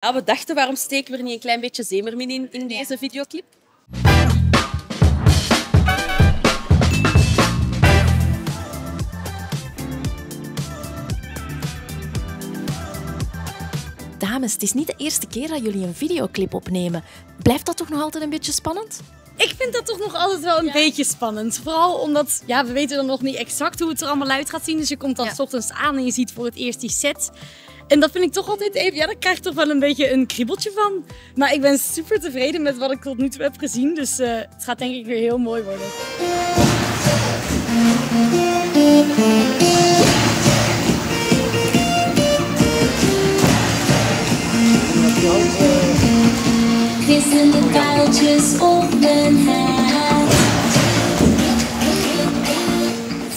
Ja, we dachten, waarom steken we er niet een klein beetje zeemermin in, in deze videoclip? Dames, het is niet de eerste keer dat jullie een videoclip opnemen. Blijft dat toch nog altijd een beetje spannend? Ik vind dat toch nog altijd wel een beetje spannend. Vooral omdat ja, we weten dan nog niet exact hoe het er allemaal uit gaat zien. Dus je komt dan Ja. s ochtends aan en je ziet voor het eerst die set. En dat vind ik toch altijd even, ja, daar krijg toch wel een beetje een kriebeltje van. Maar ik ben super tevreden met wat ik tot nu toe heb gezien. Dus eh, het gaat denk ik weer heel mooi worden. Pijltjes op.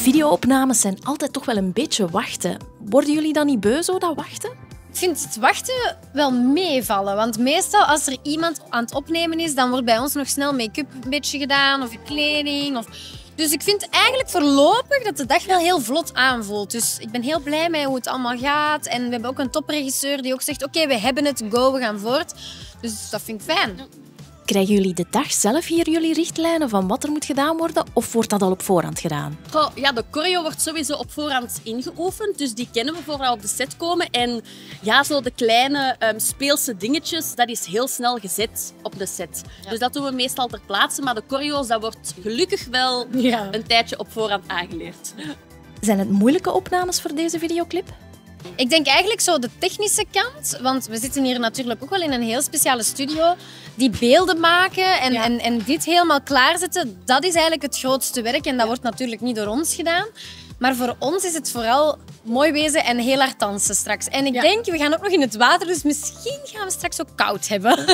Videoopnames zijn altijd toch wel een beetje wachten. Worden jullie dan niet beu zo dat wachten? Ik vind het wachten wel meevallen. Want meestal als er iemand aan het opnemen is, dan wordt bij ons nog snel make-up een beetje gedaan of kleding. Of... Dus ik vind eigenlijk voorlopig dat de dag wel heel vlot aanvoelt. Dus ik ben heel blij met hoe het allemaal gaat. En we hebben ook een topregisseur die ook zegt, oké, we hebben het, go, we gaan voort. Dus dat vind ik fijn. Krijgen jullie de dag zelf hier jullie richtlijnen van wat er moet gedaan worden? Of wordt dat al op voorhand gedaan? Goh, ja, de choreo wordt sowieso op voorhand ingeoefend, dus die kennen we voordat we op de set komen. En ja, zo de kleine ehm, speelse dingetjes, dat is heel snel gezet op de set. Dus dat doen we meestal ter plaatse, maar de choreo's, dat wordt gelukkig wel Ja. een tijdje op voorhand aangeleerd. Zijn het moeilijke opnames voor deze videoclip? Ik denk eigenlijk zo de technische kant, want we zitten hier natuurlijk ook wel in een heel speciale studio. Die beelden maken en, Ja. en, en dit helemaal klaarzetten, dat is eigenlijk het grootste werk. En dat wordt natuurlijk niet door ons gedaan. Maar voor ons is het vooral mooi wezen en heel hard dansen straks. En ik Ja. denk, we gaan ook nog in het water, dus misschien gaan we straks ook koud hebben.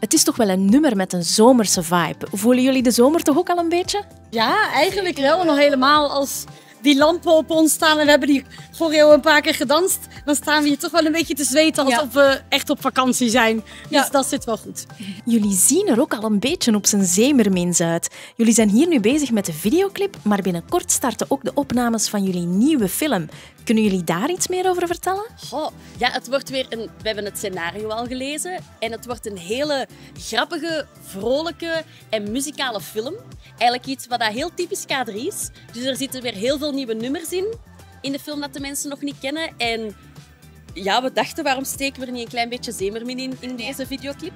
Het is toch wel een nummer met een zomerse vibe. Voelen jullie de zomer toch ook al een beetje? Ja, eigenlijk wel. Nog helemaal als die lampen op ons staan en we hebben die choreo een paar keer gedanst, dan staan we hier toch wel een beetje te zweten alsof we echt op vakantie zijn. Dus Ja. dat zit wel goed. Jullie zien er ook al een beetje op zijn zeemermins uit. Jullie zijn hier nu bezig met de videoclip, maar binnenkort starten ook de opnames van jullie nieuwe film. Kunnen jullie daar iets meer over vertellen? Goh, ja, het wordt weer een... We hebben het scenario al gelezen. En het wordt een hele grappige, vrolijke en muzikale film. Eigenlijk iets wat dat heel typisch K3 is. Dus er zitten weer heel veel nieuwe nummers in. In de film dat de mensen nog niet kennen. En ja, we dachten, waarom steken we er niet een klein beetje zeemermin in, in deze videoclip?